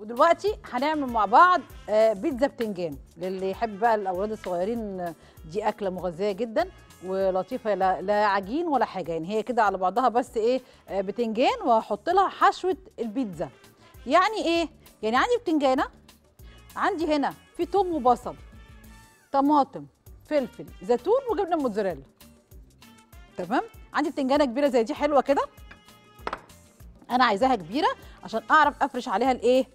ودلوقتي هنعمل مع بعض آه، بيتزا بتنجان. للي يحب بقى الأولاد الصغيرين آه، دي أكلة مغذية جدا ولطيفة لا, لا عجين ولا حاجة. يعني هي كده على بعضها بس إيه آه، بتنجان وهحط لها حشوة البيتزا. يعني إيه؟ يعني عندي بتنجانة عندي هنا في توم وبصل طماطم فلفل زيتون وجبنة موتزاريلا. تمام؟ عندي بتنجانة كبيرة زي دي حلوة كده. أنا عايزاها كبيرة عشان أعرف أفرش عليها الإيه ال-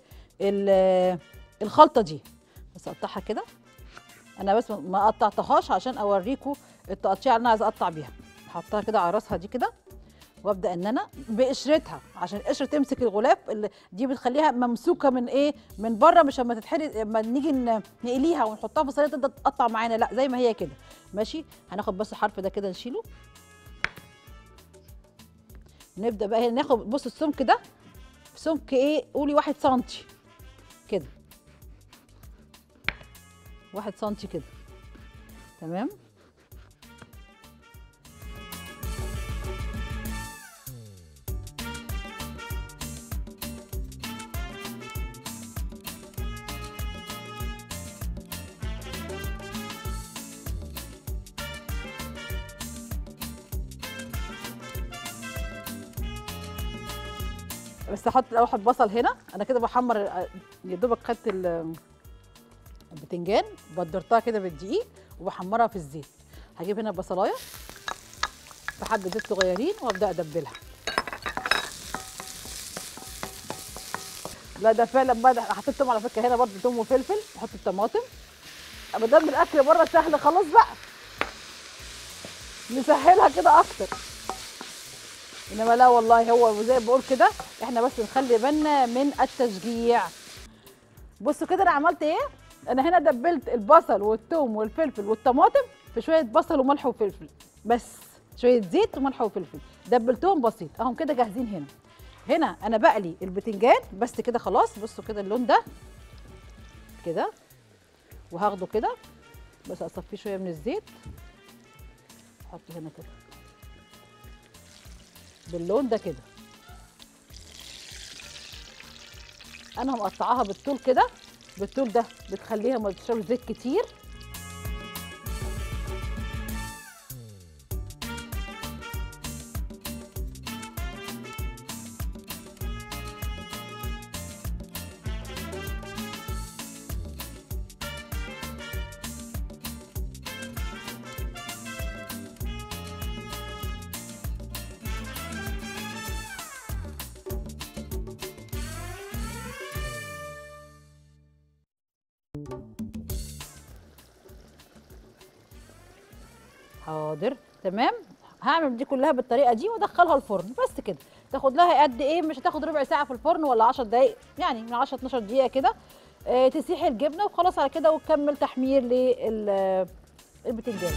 الخلطة دي. بس أقطعها كده. أنا بس ما قطعتهاش عشان اوريكم التقطيع اللي أنا عايزة أقطع بيها. احطها كده على راسها دي كده وأبدأ إن أنا بقشرتها عشان القشرة تمسك الغلاف اللي دي بتخليها ممسوكة من إيه من بره مش لما تتحرق لما نيجي نقليها ونحطها في صينية تبدا تقطع معانا. لا زي ما هي كده. ماشي؟ هناخد بس الحرف ده كده نشيله. نبدأ بقى هنا ناخد بص السمك ده سمك إيه قولي واحد سنتي. كده. واحد سنتي كده. تمام؟ بس هحط الأول أحط بصل هنا. أنا كده بحمر ال- يا دوبك خدت ال- البتنجان بدرتها كده بالدقيق وبحمرها في الزيت. هجيب هنا بصلايه بحبه زيت صغيرين وأبدأ أدبلها. لا ده فعلا بقى حطيت على فكرة هنا برضه توم وفلفل أحط الطماطم. ما دام الأكل بره سهل خلاص بقى. نسهلها كده أكتر. إنما لا والله هو زي ما بقول كده إحنا بس نخلي بالنا من التشجيع. بصوا كده أنا عملت إيه؟ أنا هنا دبلت البصل والثوم والفلفل والطماطم في شوية بصل وملح وفلفل. بس شوية زيت وملح وفلفل. دبلتهم بسيط. اهم كده جاهزين هنا. هنا أنا بقلي البتنجان. بس كده خلاص. بصوا كده اللون ده. كده. وهاخده كده. بس اصفيه شوية من الزيت. احطه هنا كده. باللون ده كده. أنا مقطعاها بالطول كده بالطول ده بتخليها ما تشربش زيت كتير. حاضر تمام. هعمل دي كلها بالطريقة دي وأدخلها الفرن بس كده. تاخد لها قد إيه؟ مش هتاخد ربع ساعة في الفرن ولا 10 دقائق يعني من 10 12 دقيقة كده. آه تسيح الجبنة وخلاص على كده وتكمل تحمير للبتنجان